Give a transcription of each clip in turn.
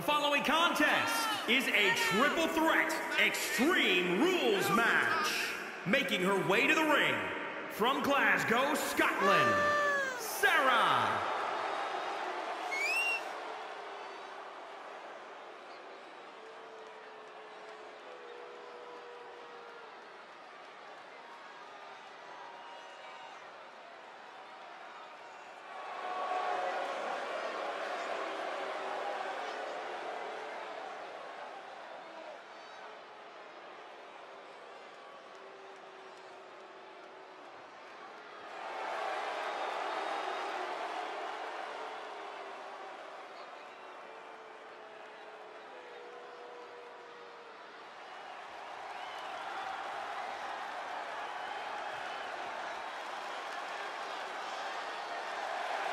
The following contest is a triple threat extreme rules match. Making her way to the ring from Glasgow, Scotland, Sarah.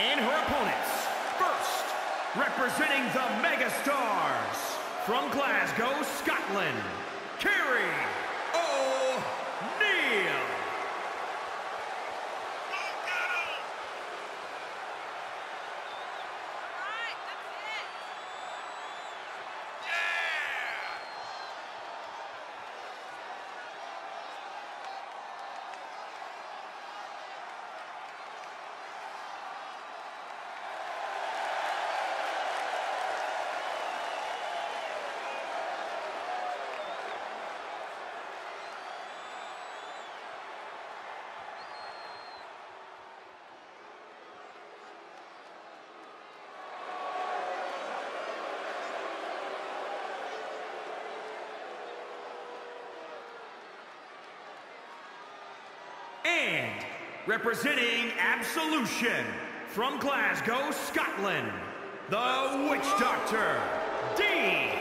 And her opponents. First, representing the Megastars from Glasgow, Scotland, Kerry O'Neal. And representing Absolution from Glasgow, Scotland, the Witch Doctor, DMD.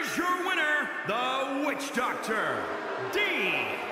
Is your winner, the Witch Doctor, Dean